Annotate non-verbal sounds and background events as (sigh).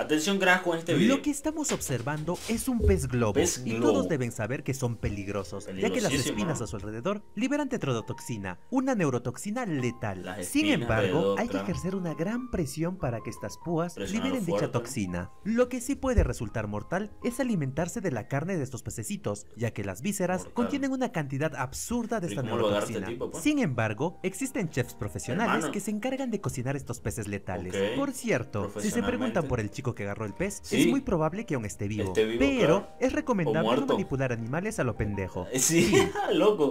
Atención con este video. Lo que estamos observando es un pez globo. Pez Y todos deben saber que son peligrosos, ya que las espinas a su alrededor liberan tetrodotoxina, una neurotoxina letal. Sin embargo, hay que ejercer una gran presión para que estas púas liberen dicha toxina. Lo que sí puede resultar mortal es alimentarse de la carne de estos pececitos, ya que las vísceras Mortal. contienen una cantidad absurda de ¿Y esta este neurotoxina. tipo, pues? Sin embargo, existen chefs profesionales Hermano. que se encargan de cocinar estos peces letales. Por cierto, si se preguntan por el chico que agarró el pez, Sí. es muy probable que aún esté vivo. Esté vivo, pero claro. es recomendable no manipular animales a lo pendejo. Sí, (laughs) loco.